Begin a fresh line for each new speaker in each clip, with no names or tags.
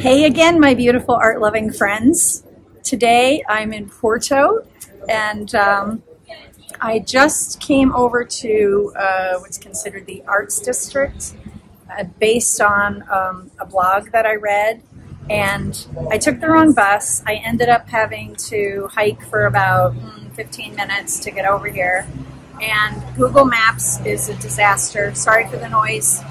Hey again, my beautiful art loving friends. Today I'm in Porto and um, I just came over to uh, what's considered the Arts District uh, based on um, a blog that I read. And I took the wrong bus. I ended up having to hike for about mm, 15 minutes to get over here. And Google Maps is a disaster. Sorry for the noise.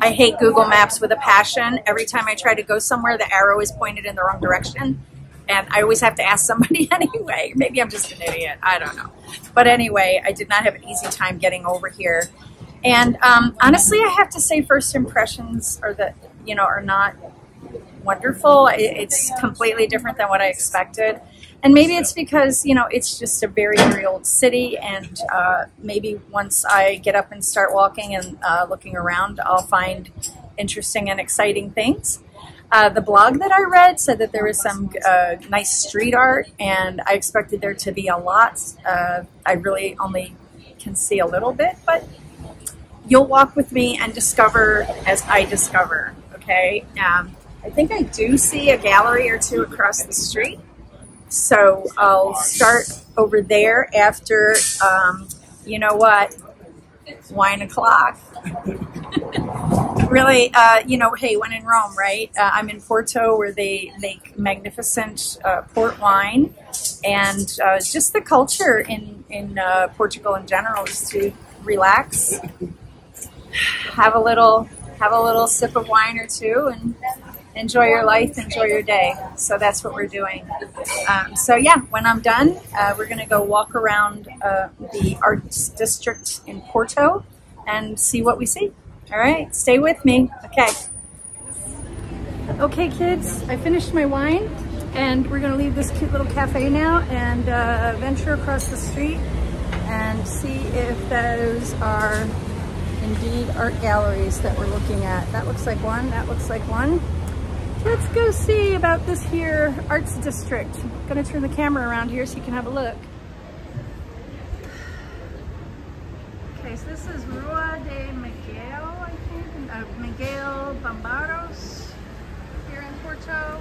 I hate Google Maps with a passion. Every time I try to go somewhere, the arrow is pointed in the wrong direction. And I always have to ask somebody anyway. Maybe I'm just an idiot. I don't know. But anyway, I did not have an easy time getting over here. And um, honestly, I have to say, first impressions are that you know are not wonderful. It's completely different than what I expected. And maybe it's because, you know, it's just a very, very old city. And uh, maybe once I get up and start walking and uh, looking around, I'll find interesting and exciting things. Uh, the blog that I read said that there was some uh, nice street art, and I expected there to be a lot. Uh, I really only can see a little bit, but you'll walk with me and discover as I discover, okay? Um, I think I do see a gallery or two across the street. So I'll start over there after, um, you know what, wine o'clock. really, uh, you know, hey, when in Rome, right? Uh, I'm in Porto where they make magnificent uh, port wine. And uh, just the culture in, in uh, Portugal in general is to relax, have a little have a little sip of wine or two and enjoy your life, enjoy your day. So that's what we're doing. Um, so yeah, when I'm done, uh, we're going to go walk around uh, the arts district in Porto and see what we see. All right, stay with me. Okay. Okay, kids, I finished my wine and we're going to leave this cute little cafe now and uh, venture across the street and see if those are indeed art galleries that we're looking at. That looks like one, that looks like one. Let's go see about this here arts district. I'm gonna turn the camera around here so you can have a look. Okay, so this is Rua de Miguel, I think, uh, Miguel Bombados here in Porto.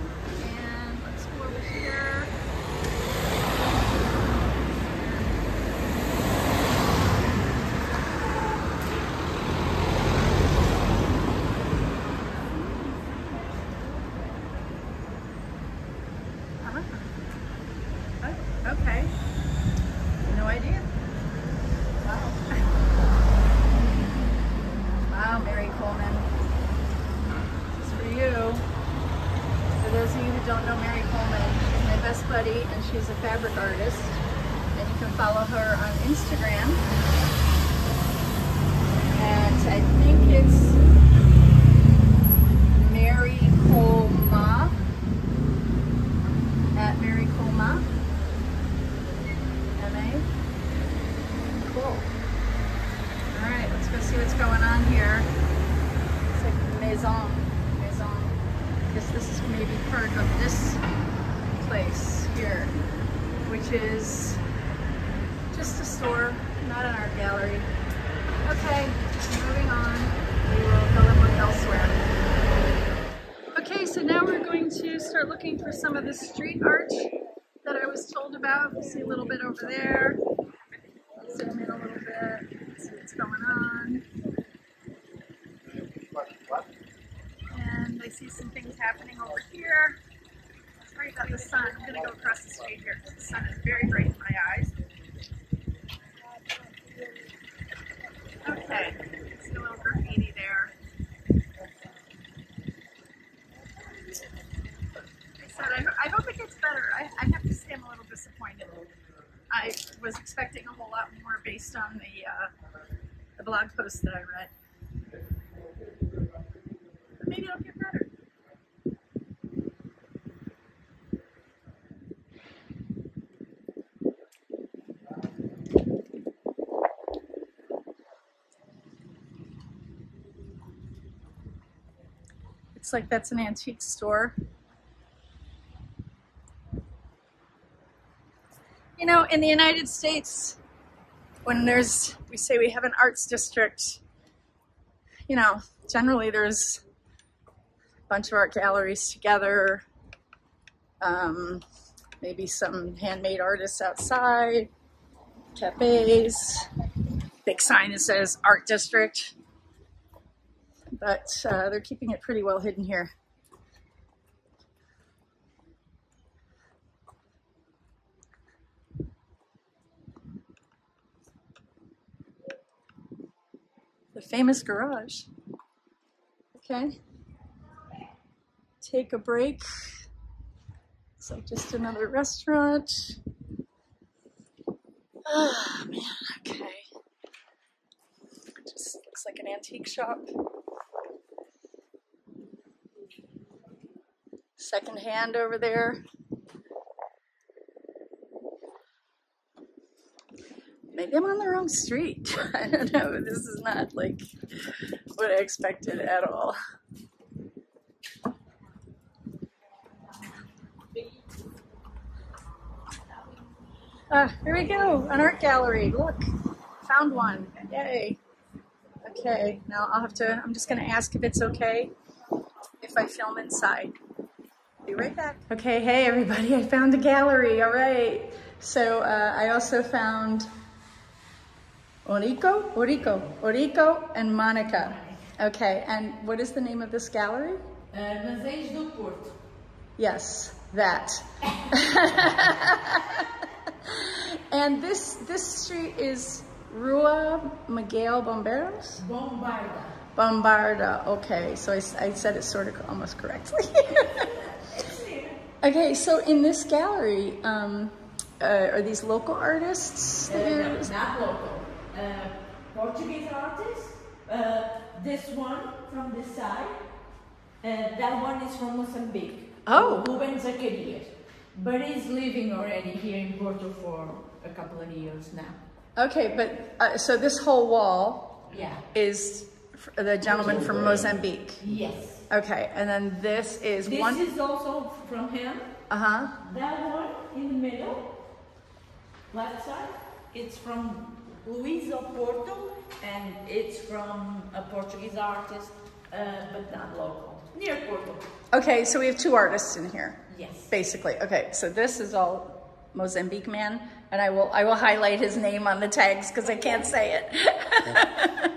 And let's go over here. Okay. No idea. Wow. wow, Mary Coleman. This is for you. For those of you who don't know Mary Coleman, she's my best buddy and she's a fabric artist. And you can follow her on Instagram. And I think it's Mary Colma. At Mary Colma. MA. Cool. All right, let's go see what's going on here. It's like Maison. Maison. I guess this is maybe part of this place here, which is store, not an art gallery. Okay, moving on. We will go and look elsewhere. Okay, so now we're going to start looking for some of the street art that I was told about. We see a little bit over there. Zoom in a little bit, see what's going on. And I see some things happening over here. Sorry about the sun. I'm going to go across the street here because the sun is very bright in my eyes. Okay, see a little graffiti there. I said, I, ho- I hope it gets better. I, I have to say I'm a little disappointed. I was expecting a whole lot more based on the uh, the blog post that I read. But maybe it'll get better. Looks like that's an antique store. You know, in the United States, when there's, we say we have an arts district, you know, generally there's a bunch of art galleries together, um, maybe some handmade artists outside, cafes, big sign that says Art District, but uh, they're keeping it pretty well hidden here. The famous garage. Okay. Take a break. It's like just another restaurant. Oh man, okay. Just looks like an antique shop. Second hand over there. Maybe I'm on the wrong street. I don't know. This is not like what I expected at all. Ah, here we go, an art gallery. Look, found one. Yay. Okay, now I'll have to, I'm just going to ask if it's okay if I film inside. Be right back. Okay, hey everybody, I found a gallery. All right. So uh, I also found Orico, Orico, Orico and Monica. Okay, and what is the name of this gallery?
Armazéns do Porto.
Yes, that. and this this street is Rua Miguel Bomberos?
Bombarda.
Bombarda, okay, so I, I said it sort of almost correctly. okay, so in this gallery, um, uh, are these local artists?
Uh, no, not local. Uh, Portuguese artist. Uh, this one from this side. Uh, that one is from Mozambique.
Oh.
Ruben Zacarias. But he's living already here in Porto for a couple of years now.
Okay, but uh, so this whole wall
Yeah.
is the gentleman from Mozambique.
Yes.
Okay, and then this is
This
one.
is also from him.
Uh huh.
That one in the middle, left side, it's from Luís Porto, and it's from a Portuguese artist, uh, but not local, near Porto.
Okay, so we have two artists in here,
Yes.
basically. Okay, so this is all Mozambique man, and I will I will highlight his name on the tags because I can't say it.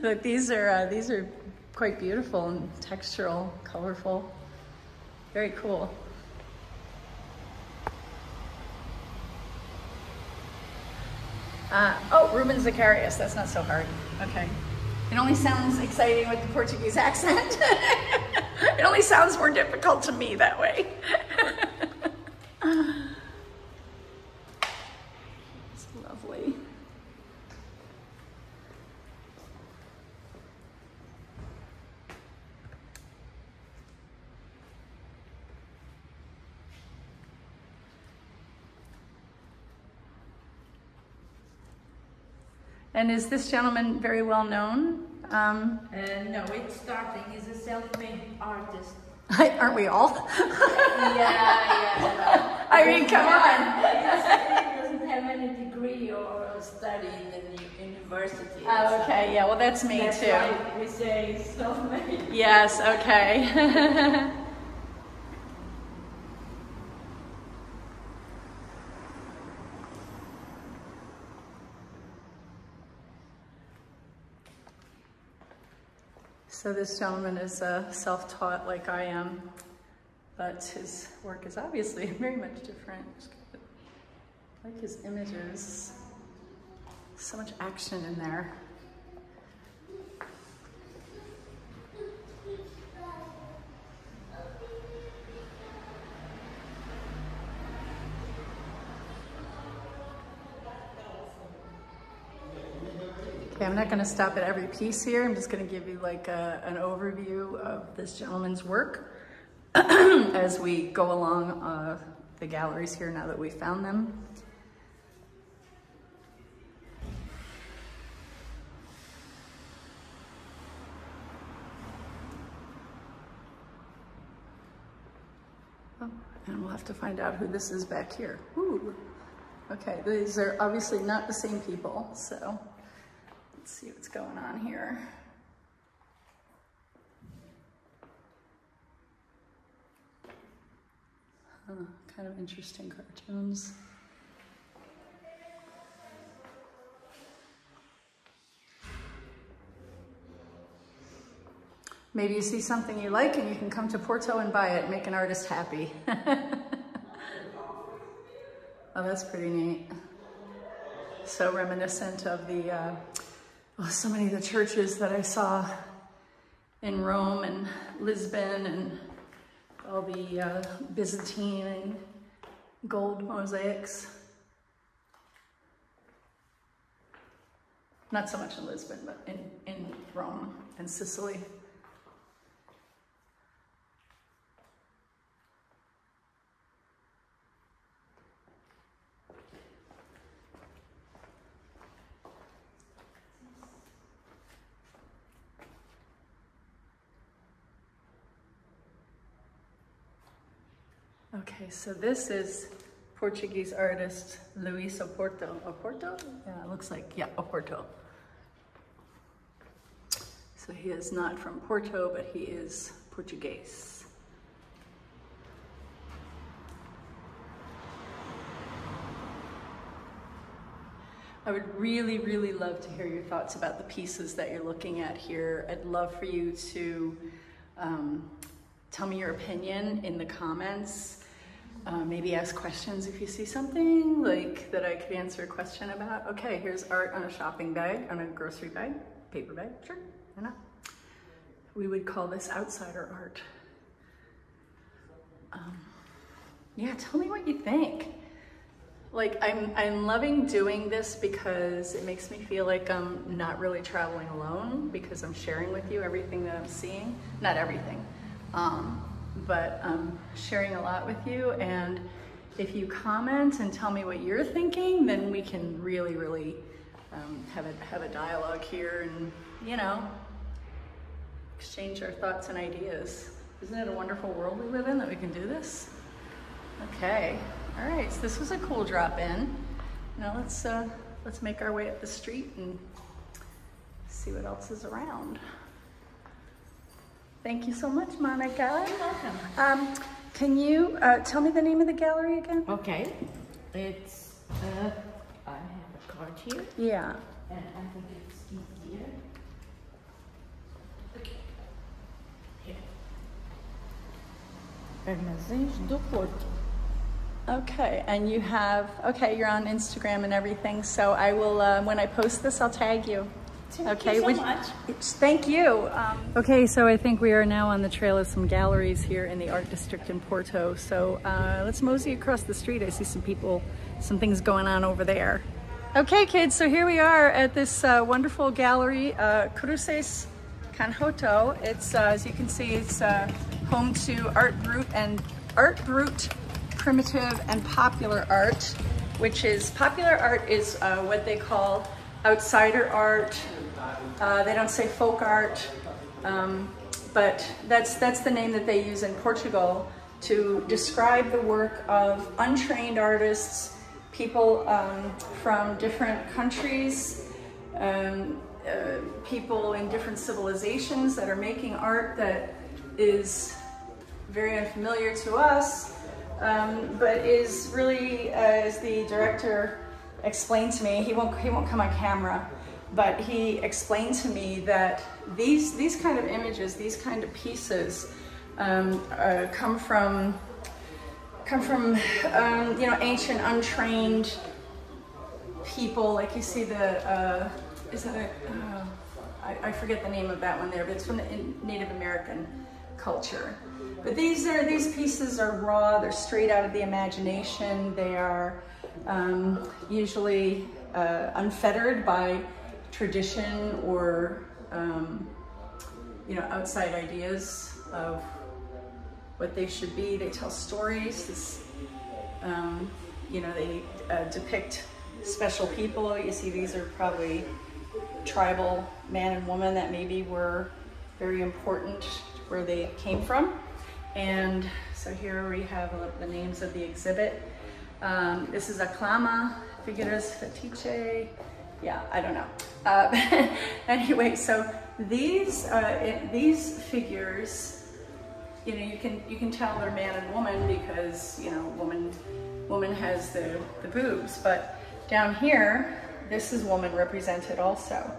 but these are uh, these are quite beautiful and textural, colorful, very cool. Uh, oh, Ruben Zacarias. That's not so hard. Okay. It only sounds exciting with the Portuguese accent. it only sounds more difficult to me that way. it's lovely. And is this gentleman very well known? Um,
Uh, no, it's starting. He's a self-made artist.
aren't we all?
yeah, yeah.
I mean, come on.
He doesn't have any degree or study in the university.
Oh, okay, yeah, well, that's me
That's
too.
we say self-made.
Yes, okay. so this gentleman is uh, self-taught like I am, but his work is obviously very much different. I like his images. So much action in there. Not going to stop at every piece here. I'm just going to give you like a, an overview of this gentleman's work as we go along uh, the galleries here now that we found them. Oh, and we'll have to find out who this is back here. Ooh. Okay, these are obviously not the same people, so Let's see what's going on here. Huh, kind of interesting cartoons. Maybe you see something you like and you can come to Porto and buy it, make an artist happy. oh, that's pretty neat. So reminiscent of the uh, oh, so many of the churches that I saw in Rome and Lisbon and all the uh, Byzantine and gold mosaics. Not so much in Lisbon, but in, in Rome and Sicily. So this is Portuguese artist Luis Oporto. Oporto? Yeah, it looks like, yeah, Oporto. So he is not from Porto, but he is Portuguese. I would really, really love to hear your thoughts about the pieces that you're looking at here. I'd love for you to um, tell me your opinion in the comments. Uh, maybe ask questions if you see something like that I could answer a question about. Okay, here's art on a shopping bag, on a grocery bag, paper bag, sure, why not? We would call this outsider art. Um, yeah, tell me what you think. Like, I'm, I'm loving doing this because it makes me feel like I'm not really traveling alone because I'm sharing with you everything that I'm seeing. Not everything, um, but I'm sharing a lot with you. And if you comment and tell me what you're thinking, then we can really, really um, have, a, have a dialogue here and, you know, exchange our thoughts and ideas. Isn't it a wonderful world we live in that we can do this? Okay, all right, so this was a cool drop in. Now let's, uh, let's make our way up the street and see what else is around. Thank you so much, Monica.
You're welcome.
Um, can you uh, tell me the name of the gallery again?
Okay, it's, uh, I have a card here,
Yeah.
and I think it's easier. Okay. Here. Armazéns do Porto.
Okay, and you have, okay, you're on Instagram and everything, so I will, uh, when I post this, I'll tag you.
Thank
okay,
you so
would-
much.
Thank you. Um, okay, so I think we are now on the trail of some galleries here in the art district in Porto. So uh, let's mosey across the street. I see some people, some things going on over there. Okay, kids, so here we are at this uh, wonderful gallery, uh, Cruzes Canhoto. It's, uh, as you can see, it's uh, home to Art Brut and Art Brut primitive and popular art, which is, popular art is uh, what they call outsider art. Uh, they don't say folk art, um, but that's, that's the name that they use in Portugal to describe the work of untrained artists, people um, from different countries, um, uh, people in different civilizations that are making art that is very unfamiliar to us, um, but is really, uh, as the director explained to me, he won't, he won't come on camera, but he explained to me that these, these kind of images, these kind of pieces um, uh, come from, come from um, you know, ancient, untrained people, like you see the, uh, is that a, uh, I, I forget the name of that one there, but it's from the Native American culture. But these are these pieces are raw. They're straight out of the imagination. They are um, usually uh, unfettered by tradition or um, you know outside ideas of what they should be. They tell stories. This, um, you know, they uh, depict special people. You see, these are probably tribal man and woman that maybe were very important where they came from. And so here we have the names of the exhibit. Um, this is a Aclama, Figuras Fetiche. Yeah, I don't know. Uh, anyway, so these, uh, it, these figures you know, you can you can tell they're man and woman because you know, woman woman has the the boobs, but down here, this is woman represented also.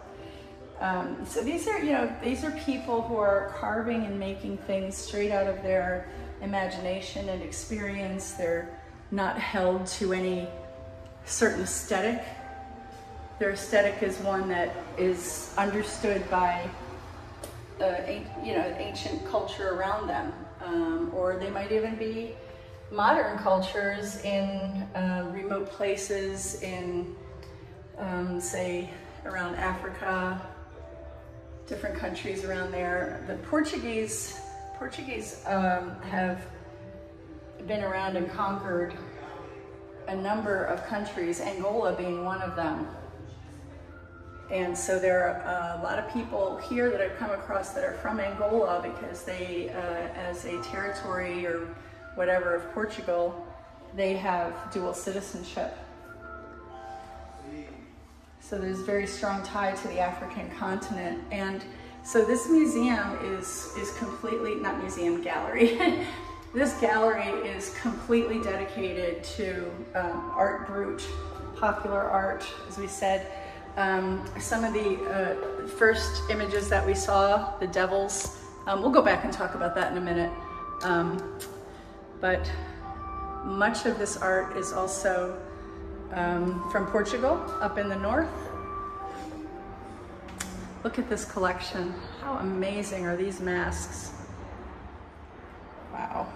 Um, so these are, you know, these are people who are carving and making things straight out of their imagination and experience. They're not held to any certain aesthetic. Their aesthetic is one that is understood by, uh, you know, ancient culture around them, um, or they might even be modern cultures in uh, remote places in, um, say, around Africa, different countries around there. The Portuguese, Portuguese um, have been around and conquered a number of countries, Angola being one of them. And so there are a lot of people here that I've come across that are from Angola because they, uh, as a territory or whatever of Portugal, they have dual citizenship. So there's very strong tie to the African continent. And so this museum is, is completely, not museum, gallery. this gallery is completely dedicated to um, art brut, popular art, as we said. Um, some of the uh, first images that we saw, the devils, um, we'll go back and talk about that in a minute. Um, but much of this art is also um, from Portugal, up in the north. Look at this collection. How amazing are these masks? Wow.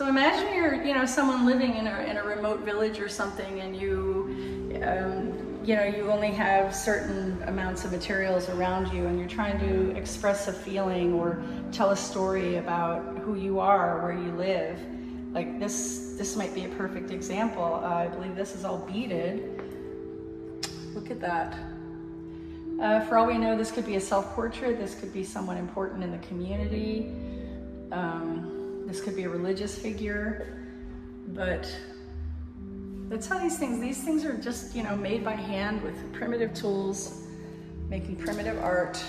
So imagine you're, you know, someone living in a, in a remote village or something and you, um, you know, you only have certain amounts of materials around you and you're trying to express a feeling or tell a story about who you are, where you live. Like this, this might be a perfect example. Uh, I believe this is all beaded. Look at that. Uh, for all we know, this could be a self-portrait. This could be someone important in the community. Um, this could be a religious figure, but that's how these things, these things are just, you know, made by hand with primitive tools, making primitive art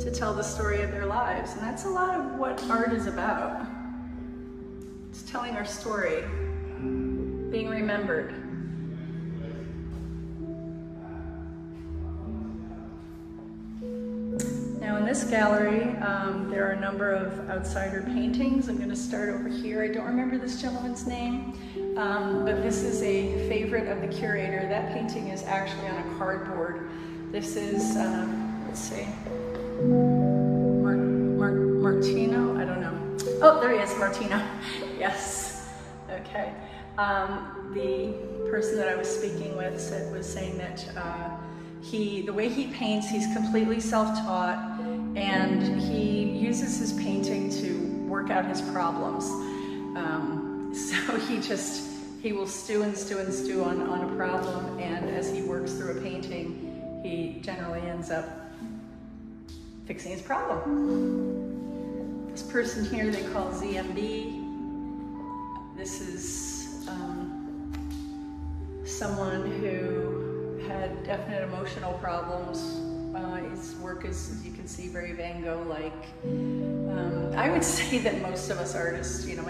to tell the story of their lives. And that's a lot of what art is about. It's telling our story, being remembered. Now in this gallery, um, there are a number of outsider paintings. I'm gonna start over here. I don't remember this gentleman's name, um, but this is a favorite of the curator. That painting is actually on a cardboard. This is, um, let's see, Mar Mar Martino, I don't know. Oh, there he is, Martino, yes, okay. Um, the person that I was speaking with said, was saying that uh, he, the way he paints, he's completely self-taught and he uses his painting to work out his problems. Um, so he just, he will stew and stew and stew on, on a problem and as he works through a painting, he generally ends up fixing his problem. This person here they call ZMB. This is um, someone who had definite emotional problems uh, his work is, as you can see, very Van Gogh-like. Um, I would say that most of us artists, you know,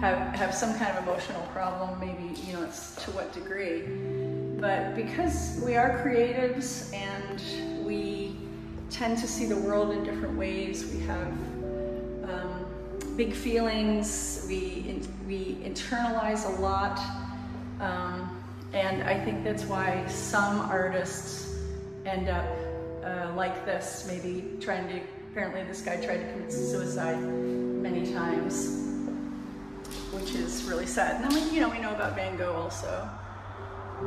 have, have some kind of emotional problem, maybe, you know, it's to what degree. But because we are creatives and we tend to see the world in different ways, we have um, big feelings, we, in, we internalize a lot, um, and I think that's why some artists end up uh, like this, maybe trying to, apparently this guy tried to commit suicide many times, which is really sad. And then, we, you know, we know about Van Gogh also.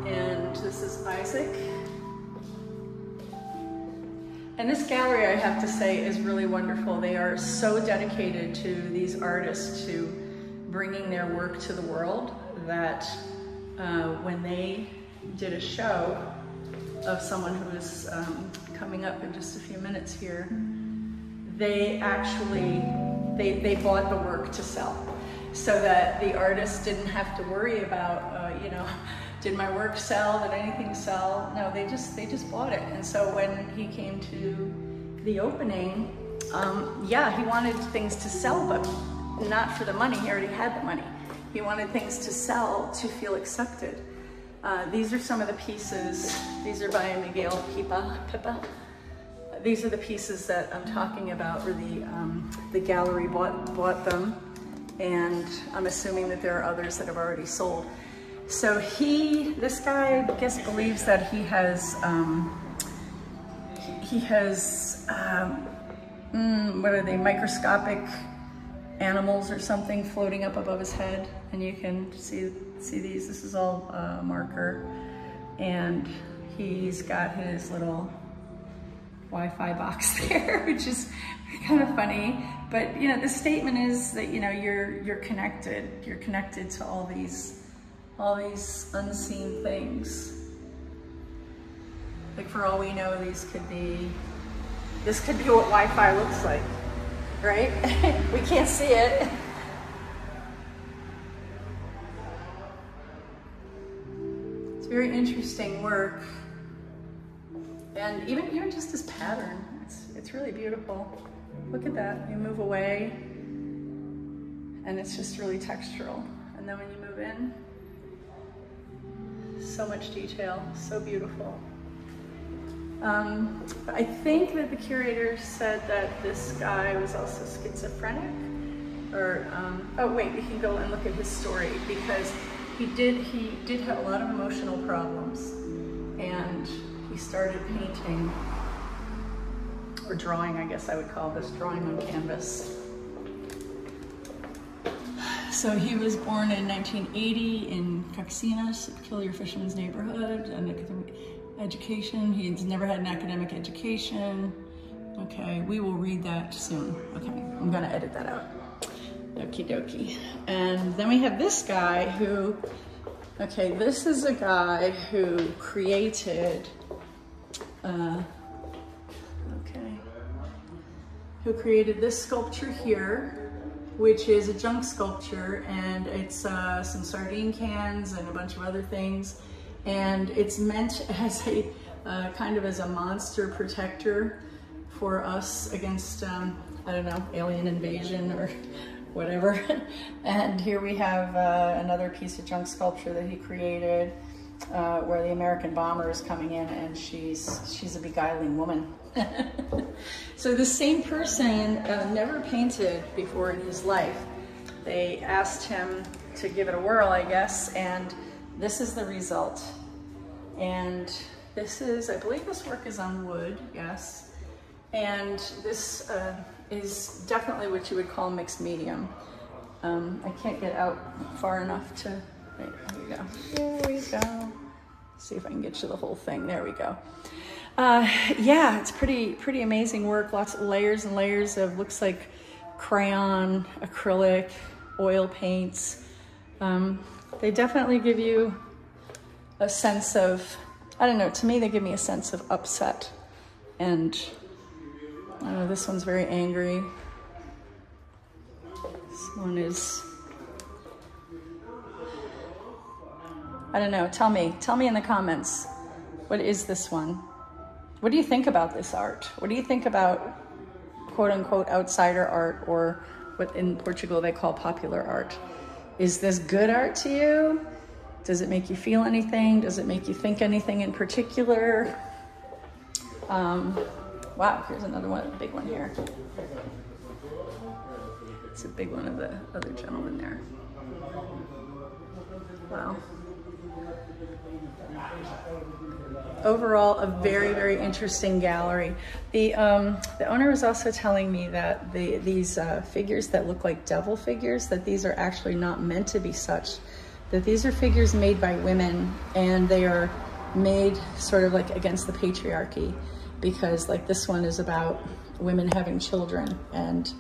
And this is Isaac. And this gallery, I have to say, is really wonderful. They are so dedicated to these artists to bringing their work to the world that uh, when they did a show of someone who is um, coming up in just a few minutes here, they actually, they, they bought the work to sell so that the artist didn't have to worry about, uh, you know, did my work sell? Did anything sell? No, they just they just bought it. And so when he came to the opening, um, yeah, he wanted things to sell, but not for the money. He already had the money. He wanted things to sell to feel accepted. Uh, these are some of the pieces. These are by Miguel Pipa. Pipa. These are the pieces that I'm talking about, where the um, the gallery bought bought them, and I'm assuming that there are others that have already sold. So he, this guy, I guess, believes that he has, um, he has, um, mm, what are they, microscopic animals or something floating up above his head. And you can see, see these, this is all uh, marker. And he's got his little Wi-Fi box there, which is kind of funny. But you know, the statement is that you know you're you're connected. You're connected to all these all these unseen things. Like for all we know, these could be, this could be what Wi-Fi looks like, right? we can't see it. very interesting work. And even, even just this pattern, it's, it's really beautiful. Look at that, you move away and it's just really textural. And then when you move in, so much detail, so beautiful. Um, I think that the curator said that this guy was also schizophrenic, or um, oh wait, we can go and look at his story because he did he did have a lot of emotional problems, and he started painting or drawing, I guess I would call this drawing on canvas so he was born in 1980 in Caxinas, peculiar fisherman's neighborhood, an education. He's never had an academic education. Okay, we will read that soon. Okay, I'm gonna edit that out. Okie dokie. And then we have this guy who, okay, this is a guy who created, uh, okay, who created this sculpture here which is a junk sculpture and it's uh, some sardine cans and a bunch of other things. And it's meant as a uh, kind of as a monster protector for us against, um, I don't know, alien invasion or whatever. and here we have uh, another piece of junk sculpture that he created uh, where the American bomber is coming in and she's, she's a beguiling woman. so the same person uh, never painted before in his life. They asked him to give it a whirl, I guess, and this is the result. And this is, I believe this work is on wood, yes. And this uh, is definitely what you would call mixed medium. Um, I can't get out far enough to, right, here we go. Here we go. See if I can get you the whole thing. There we go. Uh, yeah, it's pretty pretty amazing work. Lots of layers and layers of looks like crayon, acrylic, oil paints. Um, they definitely give you a sense of, I don't know, to me they give me a sense of upset. And I this one's very angry. This one is, I don't know, tell me, tell me in the comments, what is this one? What do you think about this art? What do you think about quote unquote outsider art or what in Portugal they call popular art? Is this good art to you? Does it make you feel anything? Does it make you think anything in particular? Um, wow, here's another one, a big one here. It's a big one of the other gentleman there. Wow overall a very, very interesting gallery. The, um, the owner was also telling me that the, these uh, figures that look like devil figures, that these are actually not meant to be such, that these are figures made by women and they are made sort of like against the patriarchy because like this one is about women having children and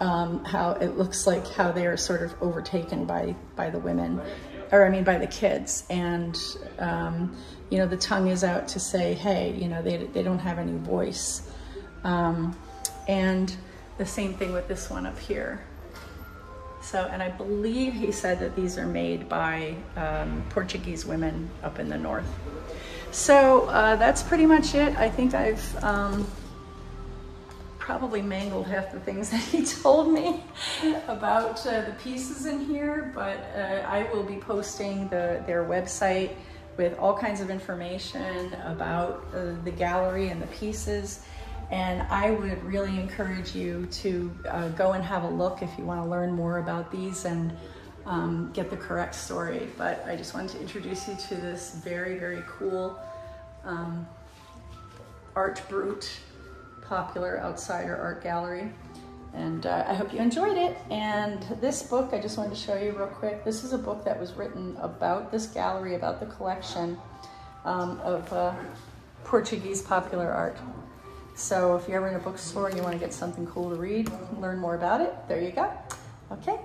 um, how it looks like how they are sort of overtaken by, by the women or I mean by the kids. And, um, you know, the tongue is out to say, hey, you know, they, they don't have any voice. Um, and the same thing with this one up here. So, and I believe he said that these are made by um, Portuguese women up in the north. So uh, that's pretty much it. I think I've um, probably mangled half the things that he told me about uh, the pieces in here, but uh, I will be posting the, their website with all kinds of information about uh, the gallery and the pieces. And I would really encourage you to uh, go and have a look if you want to learn more about these and um, get the correct story. But I just wanted to introduce you to this very, very cool um, Art Brut popular outsider art gallery. And uh, I hope you enjoyed it. And this book, I just wanted to show you real quick. This is a book that was written about this gallery, about the collection um, of uh, Portuguese popular art. So if you're ever in a bookstore and you want to get something cool to read, learn more about it, there you go. Okay,